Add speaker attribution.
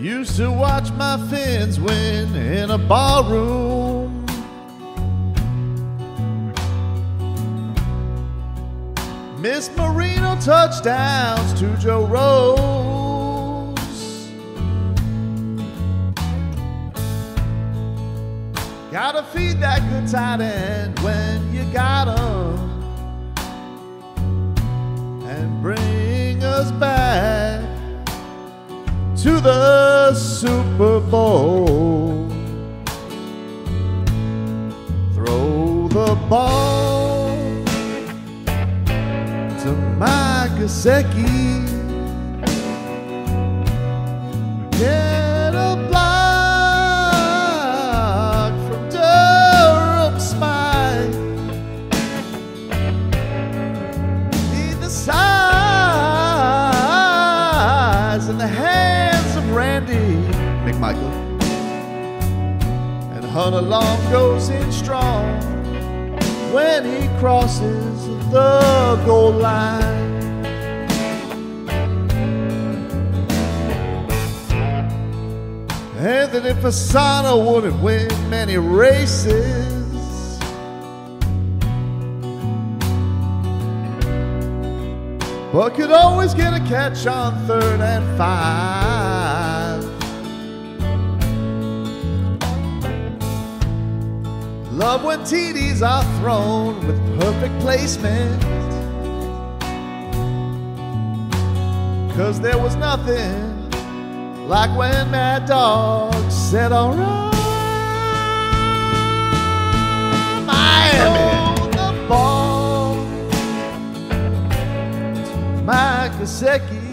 Speaker 1: Used to watch my fins win in a ballroom. Miss Marino touchdowns to Joe Rose. Gotta feed that good tight end when you got to the Super Bowl. Throw the ball to Mike Gesicki. Get a block from Durham. Need the size and the hands of Randy McMichael. And Hunter Long goes in strong when he crosses the goal line. Anthony Fasano wouldn't win many races. But could always get a catch on third and five. Love when TDs are thrown with perfect placement. Cause there was nothing like when Mad Dog said, Alright, Miami. Throw the ball to Mike Gesicki.